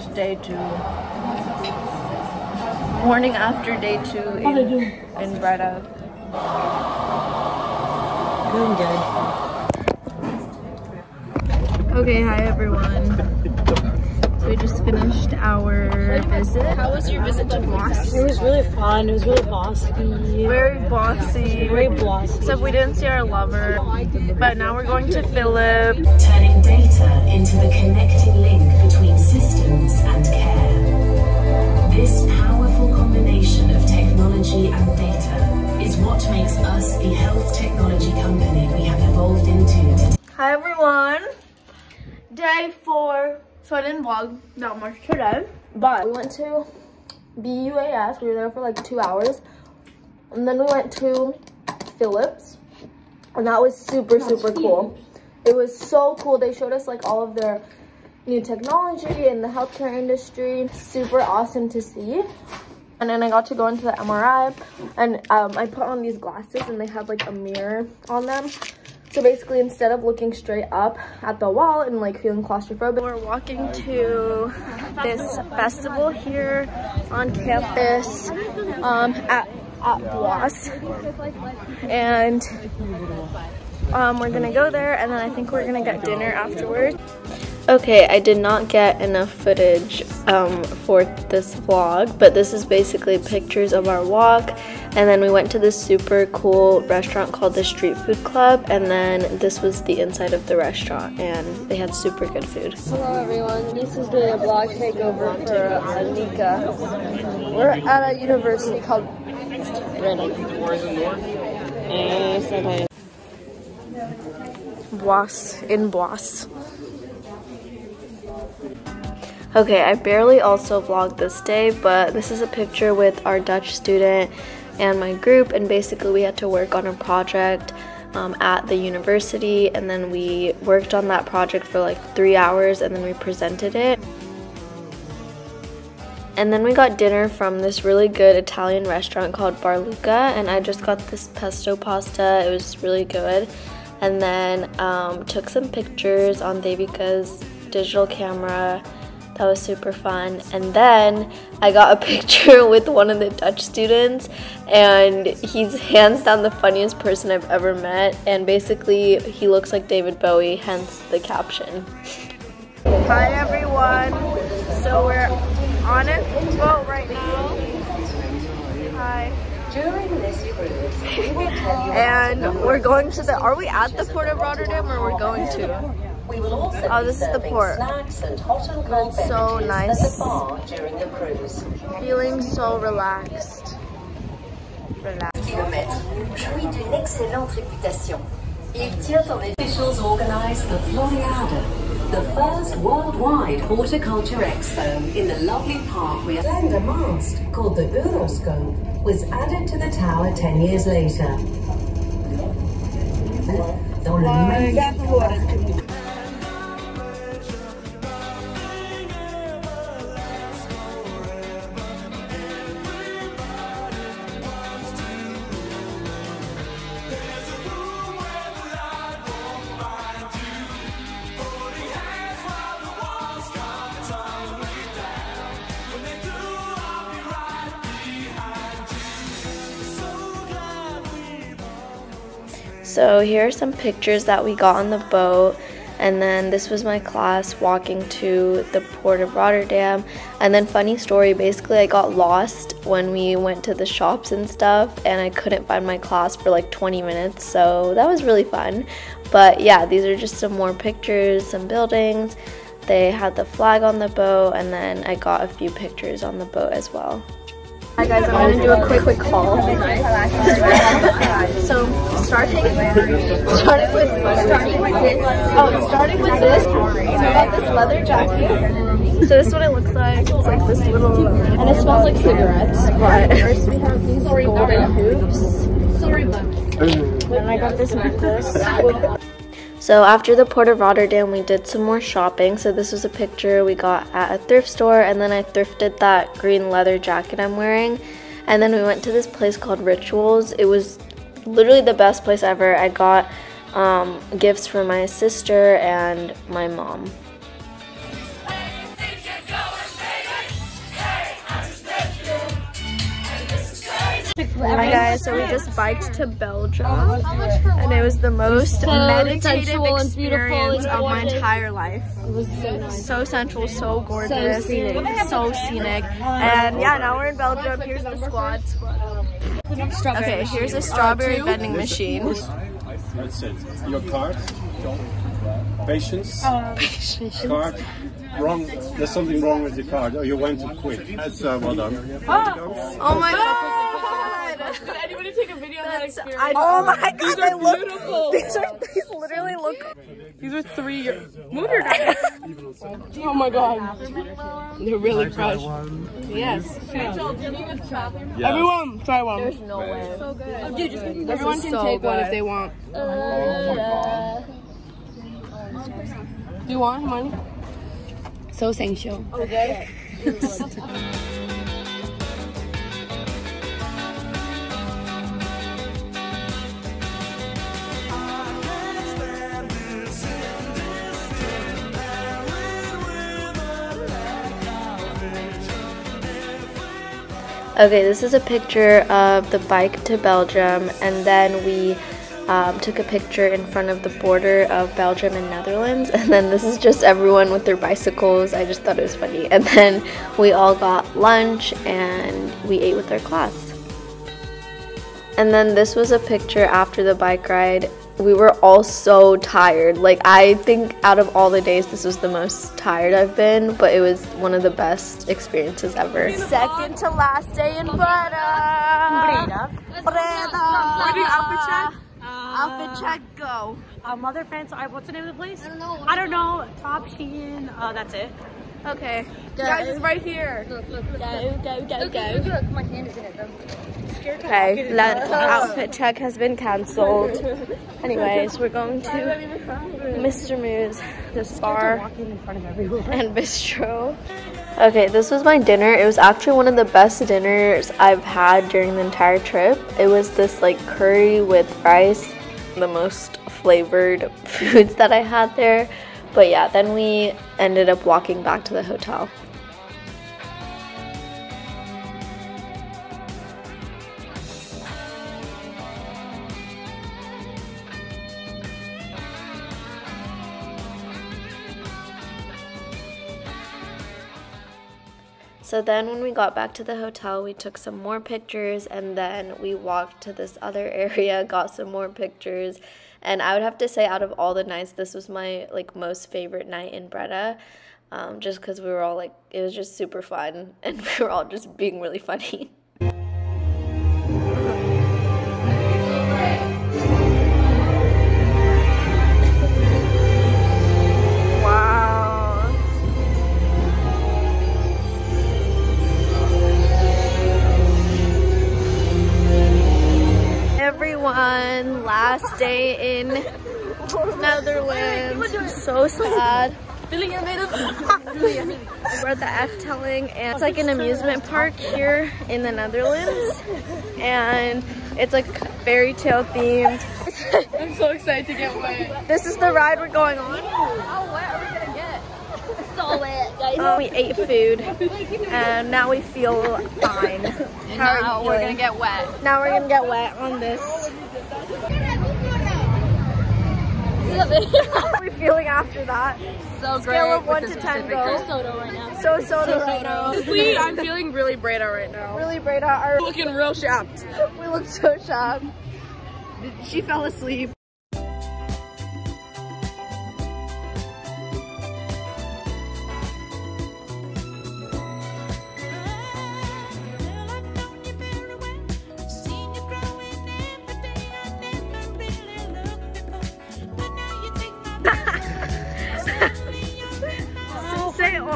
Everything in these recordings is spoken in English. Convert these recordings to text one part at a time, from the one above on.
next day two. Morning after day two in, in Breda. Doing good. Okay, hi everyone. So we just finished our visit. How was your visit to Moss? It was really fun. It was really bossy. Very bossy. Very bossy. Except we didn't see our lover. But now we're going to Philip. turning data into the connecting link between systems and care. This powerful combination of technology and data is what makes us the health technology company we have evolved into today. Hi everyone. Day four. So I didn't vlog that much today, but we went to BUAS. We were there for like two hours. And then we went to Philips. And that was super, super cool. It was so cool. They showed us like all of their new technology in the healthcare industry. Super awesome to see. And then I got to go into the MRI and um, I put on these glasses and they had like a mirror on them. So basically, instead of looking straight up at the wall and like feeling claustrophobic, we're walking to this festival here on campus um, at, at BUAS. And um, we're gonna go there and then I think we're gonna get dinner afterwards. Okay, I did not get enough footage um, for this vlog, but this is basically pictures of our walk. And then we went to this super cool restaurant called the Street Food Club, and then this was the inside of the restaurant, and they had super good food. Hello everyone, this is the vlog takeover for Anika. We're at a university called BUAS, in Bois. Okay, I barely also vlogged this day, but this is a picture with our Dutch student and my group, and basically we had to work on a project um, at the university, and then we worked on that project for like three hours, and then we presented it. And then we got dinner from this really good Italian restaurant called Bar Luca, and I just got this pesto pasta. It was really good. And then um, took some pictures on Devika's digital camera. That was super fun. And then I got a picture with one of the Dutch students, and he's hands down the funniest person I've ever met. And basically, he looks like David Bowie, hence the caption. Hi everyone. So we're on a boat right now. Hi. During this cruise, we will tell you And we're going to the. Are we at the port of Rotterdam or we're going to? We will also Oh, this is the port. snacks and hot and cold It's so nice. the bar during the cruise. Feeling so relaxed. Relaxed. kilomètres, jouit d'une excellente réputation. Il tient en officials organize the Floriade, the first worldwide horticulture expo in the lovely park we are. and a mast called the Euroscope was added to the tower 10 years later. Dans le magnifique So here are some pictures that we got on the boat. And then this was my class walking to the port of Rotterdam. And then funny story, basically I got lost when we went to the shops and stuff and I couldn't find my class for like 20 minutes. So that was really fun. But yeah, these are just some more pictures, some buildings. They had the flag on the boat and then I got a few pictures on the boat as well. Hi guys, I'm gonna do a quick quick haul. so starting starting with starting with this oh starting with this. So I got this leather jacket. So this is what it looks like. It's like this little and it smells like cigarettes. But first we have these golden hoops. Sorry, and I got this necklace. So after the Port of Rotterdam, we did some more shopping. So this was a picture we got at a thrift store, and then I thrifted that green leather jacket I'm wearing. And then we went to this place called Rituals. It was literally the best place ever. I got um, gifts for my sister and my mom. Hi guys, so we just biked to Belgium and it was the most meditative sensual and beautiful experience of my entire life. It was so nice. So sensual, so gorgeous, scenic. so scenic. And yeah, now we're in Belgium. Here's the squad. Okay, here's a strawberry vending machine. That's it. Your card. Uh, patience. Card. Wrong. There's something wrong with your card. Oh, you went too quick. That's uh, well done. Oh, oh my god! Did anybody take a video of that experience? I, oh my god, they look. These are these literally look. These are three years. Move your guys. oh my god. They're really fresh. Yes. Everyone, try one. There's no way. So good. Everyone can so take one if good. they want. Oh do you want money? So sensual. Okay, this is a picture of the bike to Belgium, and then we um, took a picture in front of the border of Belgium and Netherlands, and then this is just everyone with their bicycles. I just thought it was funny. And then we all got lunch and we ate with our class. And then this was a picture after the bike ride. We were all so tired. Like, I think out of all the days, this was the most tired I've been, but it was one of the best experiences ever. Second to last day in Breda. Breda. Breda. Ready, outfit check? Outfit check, go. Uh, Mother Fence. I what's the name of the place? I don't know. I don't know. Top Sheen. Uh, that's it. Okay. Guys, it's right here. Go, go, go, go. My hand is in it though. Okay, that outfit check has been cancelled. Anyways, we're going to Mr. Moo's, this bar Walking in front of everyone. and bistro. Okay, this was my dinner. It was actually one of the best dinners I've had during the entire trip. It was this like curry with rice, the most flavored foods that I had there. But yeah, then we ended up walking back to the hotel. So then when we got back to the hotel, we took some more pictures and then we walked to this other area, got some more pictures. And I would have to say out of all the nights, this was my like most favorite night in Breda. Um, just because we were all like, it was just super fun and we were all just being really funny. So sad. We're at the Efteling, and it's like an amusement park here in the Netherlands, and it's like fairy tale themed. I'm so excited to get wet. This is the ride we're going on. How wet are we gonna get? So wet, guys. Um, we ate food, and now we feel fine. You we're gonna get wet. Now we're gonna get wet on this. How are we feeling after that? So great. Scale of 1 to 10 specific go. dress. Soda right now. So soda right now. Honestly, I'm feeling really Breda right now. Really, Breda, our, Looking real shapped. we look so sharp. She fell asleep.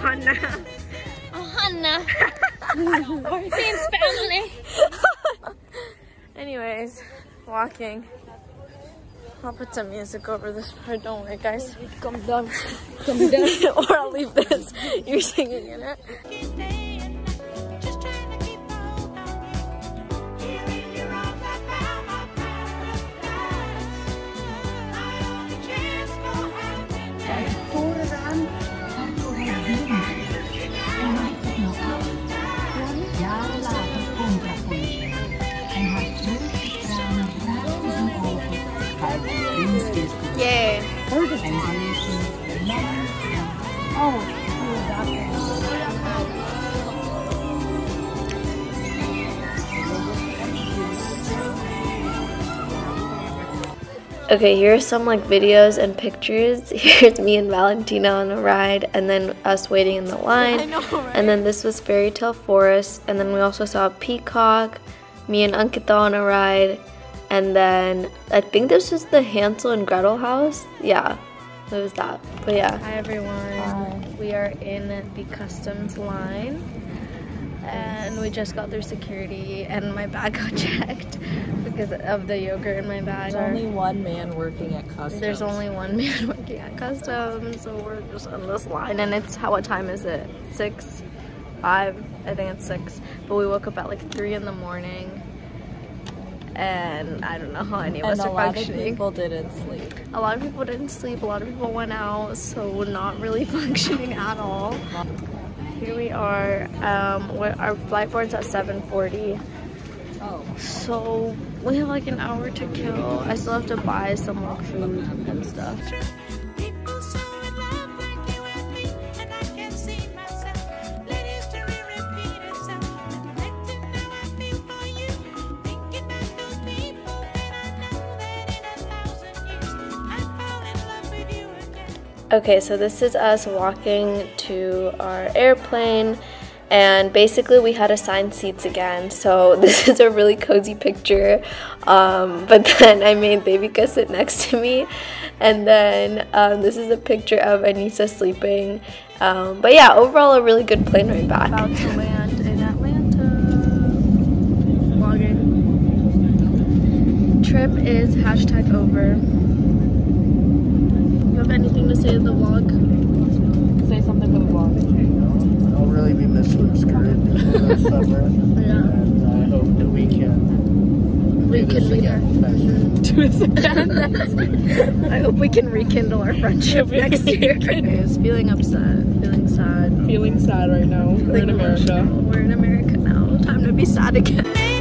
Say Ohana. Hannah. Seems family. Anyways, walking. I'll put some music over this part. Don't worry, guys. Come down. Come down. or I'll leave this. You're singing in it. Okay, here are some like videos and pictures. Here's me and Valentina on a ride, and then us waiting in the line. I know, right? And then this was Fairy Tale Forest, and then we also saw a peacock, me and Ankita on a ride, and then I think this was the Hansel and Gretel house. Yeah, it was that. But yeah. Hi everyone. We are in the customs line and we just got through security and my bag got checked because of the yogurt in my bag. There's only one man working at customs. There's only one man working at customs, so we're just on this line. And it's how? What time is it? Six, five? I think it's six. But we woke up at like three in the morning, and I don't know how any of and us a lot of functioning. people didn't sleep. A lot of people didn't sleep. A lot of people went out, so we're not really functioning at all. Here we are. Um, our flight board's at 7:40. Oh. So we have like an hour to kill. I still have to buy some like food and stuff. Okay, so this is us walking to our airplane, and basically we had assigned seats again. So this is a really cozy picture. Um, but then I made Devika sit next to me, and then um, this is a picture of Anissa sleeping. Um, but yeah, overall a really good plane ride back. About to land in Atlanta. Vlogging. Trip is hashtag over. You have anything to say to the vlog? Say something for the vlog. I'll really be missing this grid for the summer, Yeah. and uh, I hope that we can We do can meet again. Do this again. I hope we can rekindle our friendship next year. Is feeling upset, feeling sad. Feeling sad right now. We're in feeling America. We're in America now. Time to be sad again.